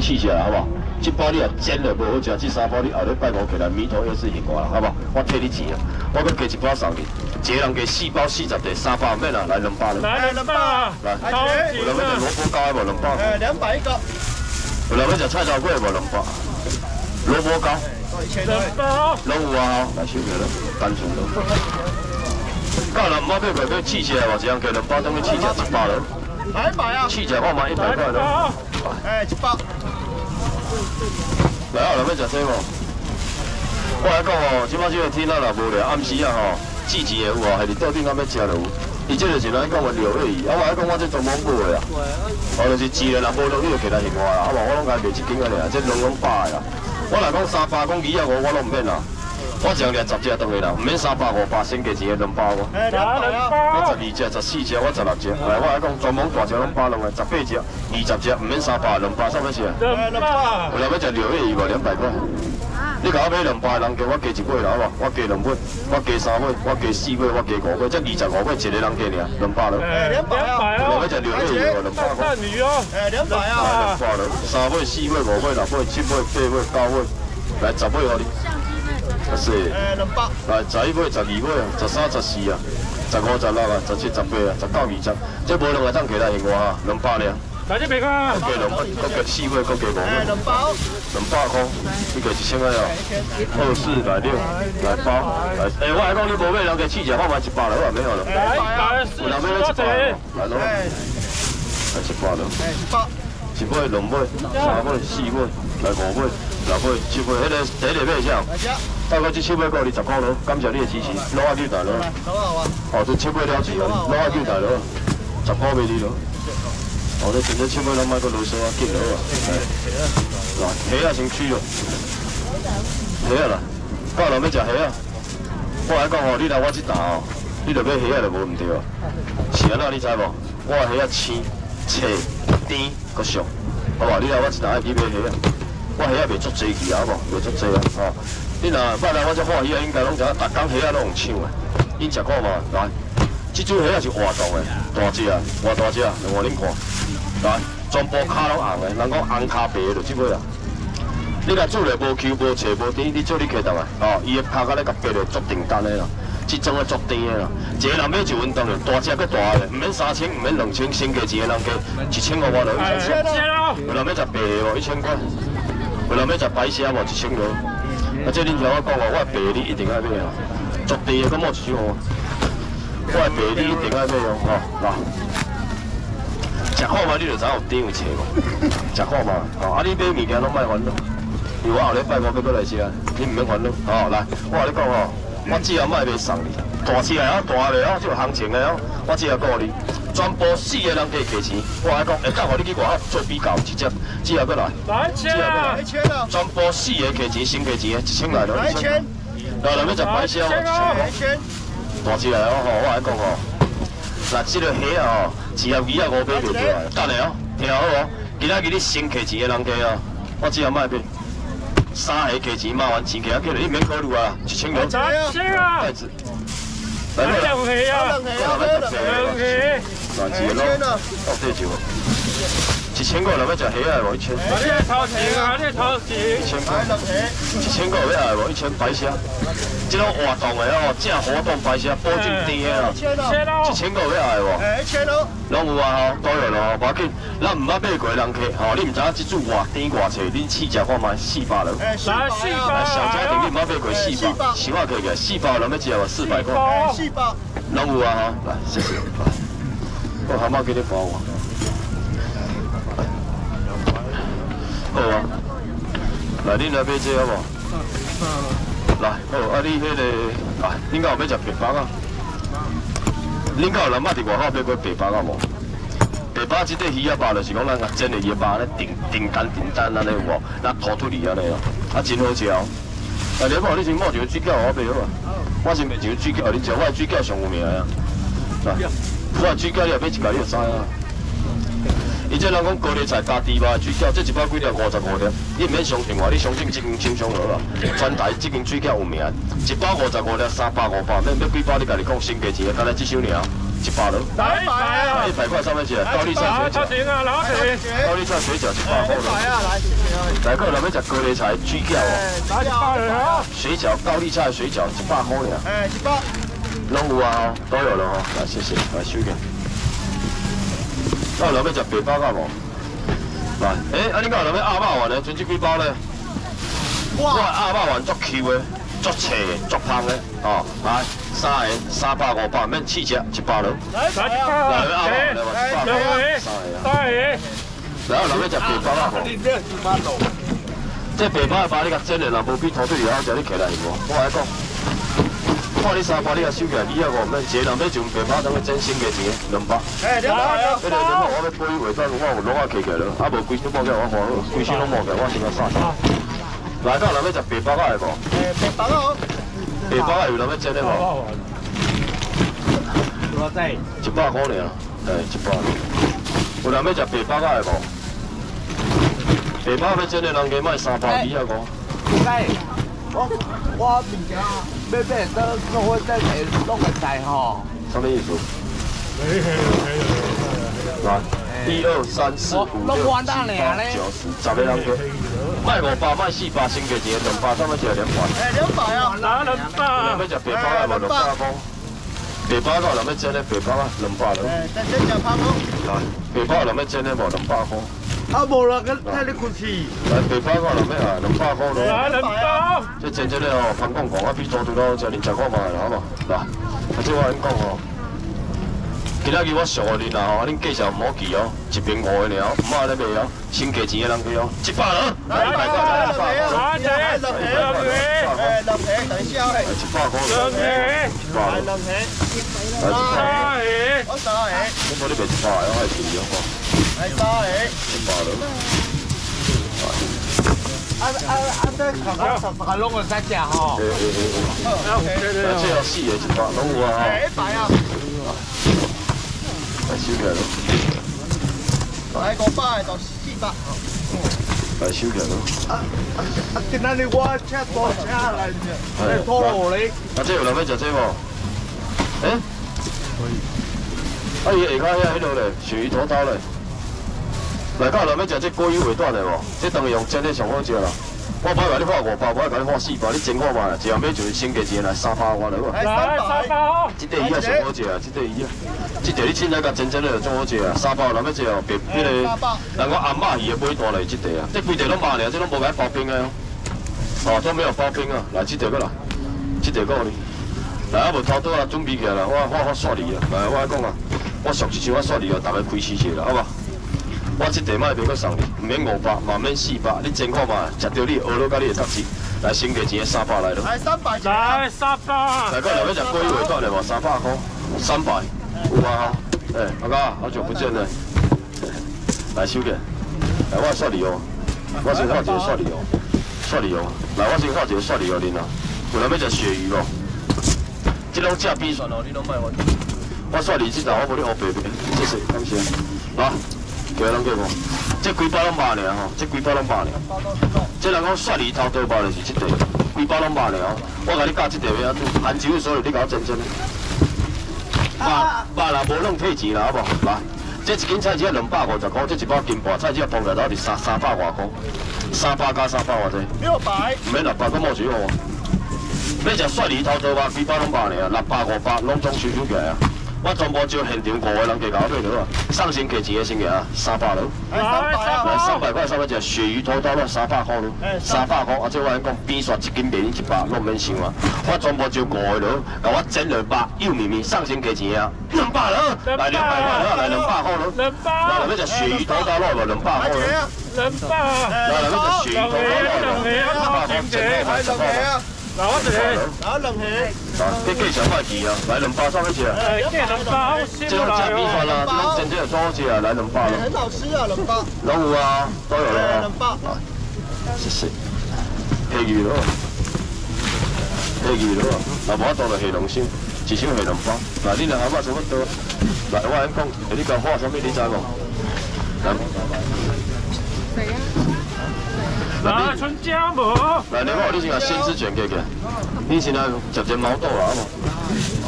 你试下好不好？这包你也煎了无好食，这三包你后日拜五起来米头又是另外好不好？我替你钱啊，我搁加一包送你，一个人加四包四十块，三包免啦，来两包了。来两包，来，有人要食萝卜糕的无两包？呃，两百一个。有人要食菜头粿无两包？萝卜糕。两包。拢有啊，来收起来，单纯咯。到南妈买块要试起来，或者人加两包，等于试起来一包了。来一百啊！试起来我买一百块咯。哎，一包。来啊，人要食这无？我来讲哦，即摆这个天啊，若无聊，暗时啊吼，季节有哦，还是桌顶敢要食就有。伊这就是咱讲的六月鱼，啊我来讲我这专门买的啊，哦就是饲的，若无落你就给他另外啦，啊无我拢家卖一斤安尼啊，这拢拢百的啦。我来讲三百，讲二啊五我拢唔免啦。我只掠十只倒去啦，唔免三百五百，先给钱两包我。哎，两百啊！我十二只、十四只，我十六只。来，我来讲专门大只拢包两的，十八只、二十只，唔免三百，两百三百钱。两百。有人要食六月鱼无？两百块。你甲我买两百，人给我加一尾啦，好无？我加两尾，我加三尾，我加四尾，我加五尾，这二十五尾一个人加尔，两百了。哎，两百啊！有人要食六月鱼无？两百块。蛋鱼哦。哎，两百啊！两百了，三尾、四尾、五尾、六尾、七尾、八尾、九尾，来十尾互你。是，来十一尾、十二尾啊，十三、十四啊，十五、十六啊，十七、十八啊，十九、二十，这无两个当起来另外啊，两百了。来这边啊！加两百，加四尾，加五尾。两包。两百块，你加一千块哦。二四来六，来包，来。哎，我来讲你无买，人家试一下，我买一百了，我没有了。来，有人买一百，来咯。来一百了。一百。一尾、两尾、三尾、四尾，来五尾、六尾、七尾，迄个第一个买啥？大哥这七尾够你十块咯，感谢你的支持，老阿舅大佬。哦，这七尾了钱哦，老阿舅大佬，十块俾你咯。哦，你剩咗七尾，咱买个螺丝啊，结了啊。来，虾啊先取咯。虾啊啦，到人要食虾啊。我来讲哦，你来我这搭哦，你着买虾啊就无唔对啊。是安那你知无？我虾啊青、青、甜、个俗，好无？你来我一搭去买虾啊。我虾啊袂足济去啊，无袂足济啊，吼。你若捌来我这看虾啊，应该拢知影，逐工虾啊拢用抢的。恁食看嘛？来，这种虾是活动的，大只啊，偌大只啊，来我恁看。来，全部卡拢红的，人讲红卡白的就即尾啊。你若煮来无 Q 无脆无甜，你做你客当啊，哦，伊的拍甲咧甲白的足订单的啦，即种的足甜的啦。一个人买就稳当了，大只搁大的，唔免三千，唔免两千，先加一个人加一千五我就一千。有人要食白的无？一千块。有人要食白虾无？一千五。啊，这恁听我讲哦，我白你一定爱买哦，足甜的搁冇一千五。我白你一定爱买哦，吼，来。食好嘛，你就知有点有钱无？食好嘛，哦，啊你买物件拢卖烦恼，因为我后日拜我要过来食，你唔免烦恼。哦，来，我跟你讲哦，我只要卖袂送你，大车啊，大个哦，就行情的哦，我只要告你，全部四个人给给钱，我来讲，会教互你去外口做比较，直接只要过来，来钱！啊，来。钱啊，全部四个给钱，先给钱，一千来了，来钱，来两要食白烧，来钱，大只来哦，吼，我来讲哦，那这个虾哦。只要二啊五买袂来，等下哦，听好哦。今仔日你先客钱的人家哦，我只要卖买三个给钱，卖完钱，给他叫你免考虑啊，一千两。袋子。来两下啊！两下，两下。赚钱咯，到底就。一千个人要食虾啊，无一千。啊，你头钱啊，你头钱。一千个，一千个要来无一千白虾。这种活动的哦，正活动白虾保证甜的啦，一千个要来无？哎，一千咯。拢有啊吼，都有咯，无要紧。咱唔捌买过人客，吼，你唔知影这煮偌甜偌脆，你试食看卖四百了。来四百。小家庭你唔捌买过四百，四百可以个，四百人要食无？四百块。四百。拢有啊吼，来谢谢。我蛤蟆给你包我。好啊，来恁来买这好无？来，好，啊你迄个，啊，恁家有要食白饭啊？恁家有人捌伫外口买过白饭啊无？白饭即块鱼啊肉就是讲咱煎的鱼肉咧，定定干定单安尼有无？那土土里安尼哦，啊真好食哦。啊，你无你先摸一个水饺，我买好啊。我先买一个水饺，你食我的水饺上有名啊。来，我的水饺你要买一包，你就知啊。伊这人讲高丽菜加猪肉水饺，这一包几条？五十五条。你毋免相信我，你相信这间轻松好啊。全台即间水饺有名，一包五十五条，三百五百，免要几包？你家己讲先价钱，刚才这收尔，一百了。来一百啊！一百块上面去，高丽菜水饺。老钱啊，老钱。高丽菜水饺一百块。一百啊，来。来个人要食高丽菜水饺哦，打一百了水饺高丽菜水饺一百块尔，哎，一百。拢有啊，都有了哦，来谢谢，来收起。那有人要食白包甲无？来，诶，啊你讲有人要鸭肉丸呢？剩这几包呢？我的鸭肉丸足 Q 的，足脆的，足香的，哦，来三个三百五百，免试食一包了。来，打一百来了，鸭肉丸来吧，一百两块，个，三个啊。三个，然后人要食白包啊无？你这。白包的包你甲煎的，若无比土对了好食，你起来无？我来讲，看你三包你也收起来，二啊五免，一个人要从白包当去煎新价钱，两百。哎，两百了。迄个两百我要背尾段，我有拢啊起起来了，啊无规身包起我花好，规身拢摸起，我先甲杀死。来到人要食白包啊会无？包了。白包啊有人要煎的无？多少？一百块尔，哎，一百。有人要食白包啊会无？白包要煎的人家卖三百二啊五。该我我物件要买都做伙在内拢会知吼。什么意思？来，一二三四五六七八九十，十个人过。卖五百，卖四百，先价钱两百，怎么食两百？哎，两百啊。拿两有人百要，食白包啊，无两百块。白包有人要煎的白包啊，两百了。哎，等等食胖哦。来，白包有人要煎的无两百块。啊，无啦，跟睇你困气。来，白包有人要啊，两百块咯。拿两百，这煎这个哦，潘公讲啊，比做多咯，叫你食看卖啦，好嘛？来，啊，这我跟讲哦。今仔日我上互恁啦吼，恁计数唔好记哦，一瓶五个了，唔好安尼卖哦，先价钱的人去哦，一百了，来，一百块，一百块，拿这，哎，两皮，两皮，哎，两皮，等一下。一百块，一百来，了，两皮，来一百，三个，我三个，你无你卖一百个，我还便宜哦，来三个。一百了，啊啊啊！这十个十个拢会使食吼诶。诶诶诶，来这要四个一百，拢有啊哎，一百啊。吼，来收起来咯，来五百就四百。来收起来咯，啊啊！今仔日我车多车来来拖我咧。啊这有人要食这无？诶，啊伊下骹遐迄落咧，鳕鱼头刀咧。来到人要食这锅鱼尾段的无？这当然用煎的上好食啦。我不爱甲你画五百，我爱甲你画四百，你煎看卖，一样买就是先价钱来三包我来无？来来三三百。百，这块鱼也上好食啊，这块鱼啊，这块你凊彩甲煎煎了就好食啊。三包人要食哦，别迄个，人讲红肉鱼的尾段来这块啊，这规块拢肉尔，这拢无甲包冰的哦。哦，都没有包冰啊，来这块过来，这块够你。来，啊无偷倒啊，准备起来啦，我我我刷你啊，来，我来讲啊，我俗一句我刷你哦，大家开始者啦，好吧？我这块卖袂阁送你，唔免五百，嘛免四百，你煎看嘛，食到你的耳朵甲你的读书，来先价钱三百来咯。来三百钱。来三百，大家有要食龟尾段的无？三百块，三百，有啊哈。哎，阿哥，好久不见了。来收个来，我刷你哦，我先画一个刷你哦，刷你哦。来，我先画一个刷你哦，恁啊。有人要食鳕鱼哦，这种正比算哦，你拢卖我。我刷你这道我无你学白白，谢谢，感谢。来，几个人过无？这几包拢肉尔吼，这几包拢肉尔。这人讲刷鱼头刀包就是这块，几包拢肉尔哦。我甲你教这块要安怎，含酒所有你甲我真真的。肉肉啦，无弄退钱啦，好无？来，这一斤菜只两百五十块，这一包金箔菜只放起来是三三百外块，三百加三百偌济，六百。唔免六百，我冇水哦。要食蒜鱼头刀吧，规包拢肉尔，六百五百拢总收收起来啊。我全部招现场五个人加搞买了啊，上先给钱的先给啊，三百了。来三百来啊。三百块，三百只鳕鱼头刀了，三百块咯，三百块，啊，这我讲边刷一斤便宜一百，拢免想啊。我全部招五个咯，甲我整两百，又咪咪上先给钱啊，两百了，来两百块了，来两百块了。两来百，要只鳕鱼头刀了，两百块咯。来。两百，来来要只鳕鱼头刀了，两百块，整块来两皮十块。啊。拿我这个，来两皮。啊，这计上块钱啊，来两百上一只。哎，这两百，先这种来加米饭哦，啦，这种真正的装好吃啊，来两百哎，了。很好吃啊，两百。拢有啊，都有了啊两。百。谢谢。下鱼咯，下鱼咯，若无多就下龙心，一手下两包。嗱，你两下我差不多。来，我讲，下你甲画什么？你知无？来。拿春江无，来，你好，你先把先知全给给，你先来食只毛豆啦，好无？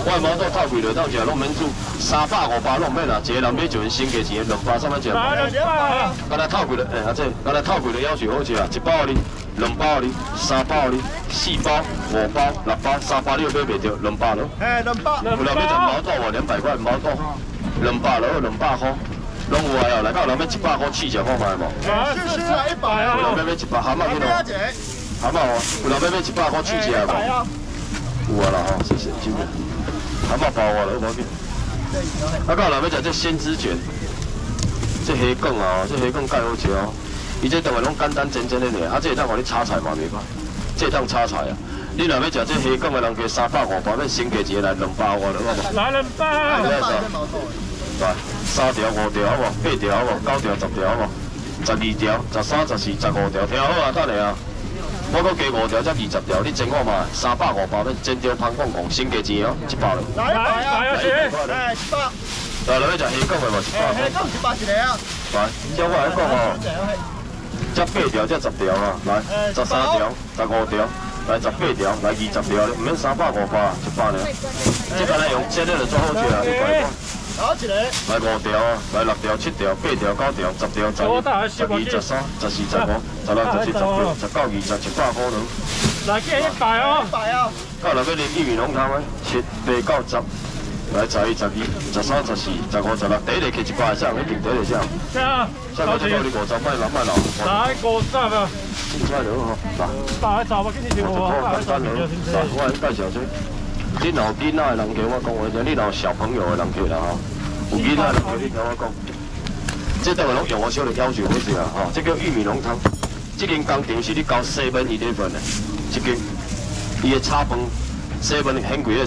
我的毛豆套几落当食，拢免煮，三百五百拢免啦，一个人买就新价钱，两百三百钱。来两百。刚才套几落，哎，阿姐，刚才套几落要求好食啊，一包哩，两包哩，三包哩，四包、五包、六包、三包你又买袂着，两百咯。哎，两百。有人要食毛豆哦，两百块毛豆，两百咯，两百块。拢有啊，来到人要一百块试食看卖无？试试啊，一百啊。有人一百蛤蟆去咯？蛤蟆哦，有人要买一百块试食无？有啊啦吼，谢谢，真的。蛤蟆包我了，无要紧。啊，到人要食这鲜汁卷，这虾卷啊，这虾卷介好食哦。伊这当然拢简单真真的尔，啊，这当互你炒菜嘛袂歹，这当炒菜啊。你若要食这虾卷的人加三百五百，咱先加一个来两百我了，好无？来两百。来，三条、五条好无？八条无？九条、十条无？十二条、十三、十四、十五条，听好啊，等下啊。我搁加五条，才二十条，你整看嘛？三百五百，咱煎条香港讲，先加钱哦，一百了。来一百啊！来一百。来，来要食虾讲的无？一百。虾讲一百一个啊。来，叫我来讲哦。这八条，这十条啊，来，十三条、十五条，来十八条，来二十条，唔免三百五百，一百了。这个来用煎的就做好食啊，一百块。好一个。来五条啊，来六条、七条、八条、九条、十条、十二、十二、十三、十四、十五、十六、十七、十八、十九、二十、一百块了。来，给一百哦。一百啊。到来要啉玉米浓汤啊，七、八、九、十。来十一、十二、十三、十四、十五、十六，第一个去一百上，一定第一个上。上。上到这到你五十，卖老卖老。来五十啊。现在了吼，来。百十啊，今天就我。简单了，来，我来介绍先。你老囡仔的人叫，我讲话者，你老小朋友的人客啦吼。有囡仔的人叫，你听我讲。这等下拢用我小的要求好食啊，吼，这叫玉米浓汤。这间工厂是你交西门一点份的，这间伊的炒饭西门很贵的。